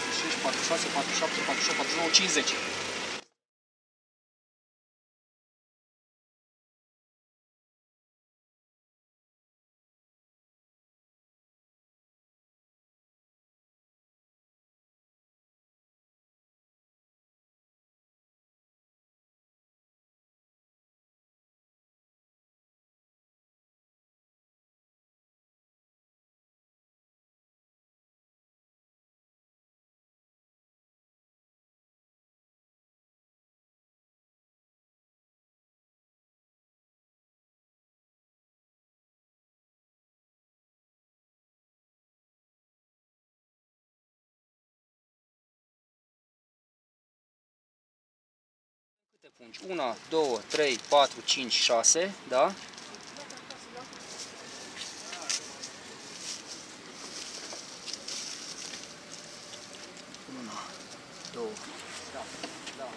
43, 44, 45, 46, 47, 48, 49, 50. pungi 1, 2, 3, 4, 5, 6, da? Una, două. Da, da.